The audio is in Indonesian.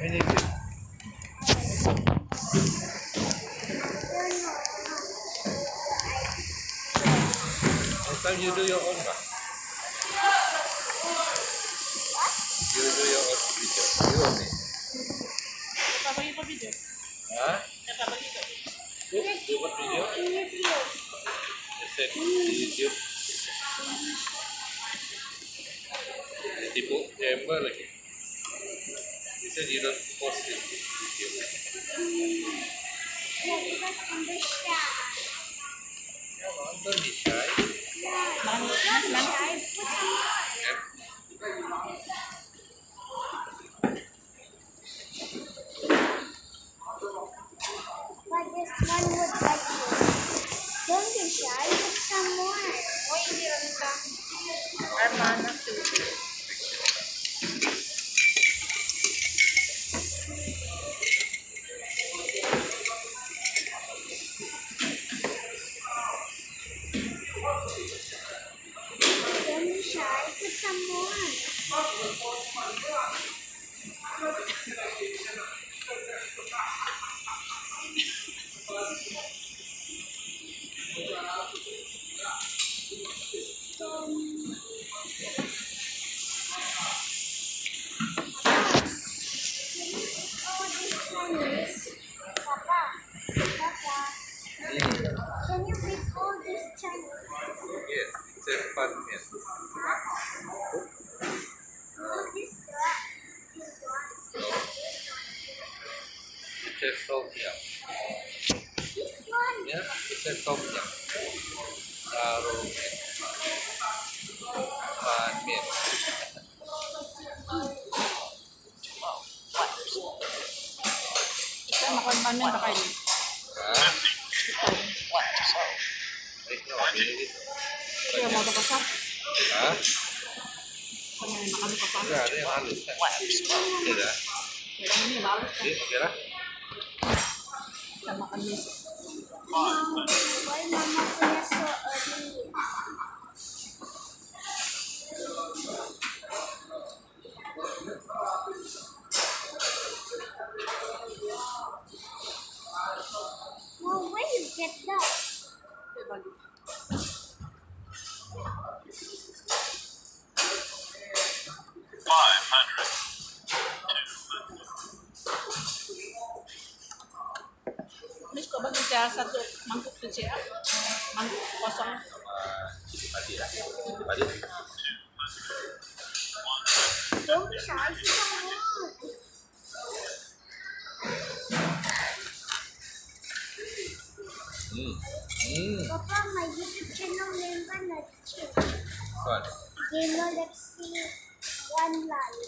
Next time you do your own. You do your own video. You only. Video. Video? Di YouTube. Ember lagi. inserida no conselho Yolanda Michai. But this one would like you. Don't be shy, it's someone. Armana Silva. Tom yum. Taro meal. Fun meal. Ikaw, makonfirm mo ba kayo? Ha? Ikaw. No, Enggak, ada yang halus kan? Oke lah. Sama kami. Mom, why Mama Kuya so early? Mom, where you get that? Miss ko ba siya sa to? Mangkuk siya? Mangkuk kosong. Padi ya. Padi. Put some more. Hmm. Hmm. Papa, my YouTube channel member na check. Fun. Gamer Lexi One Live. Please.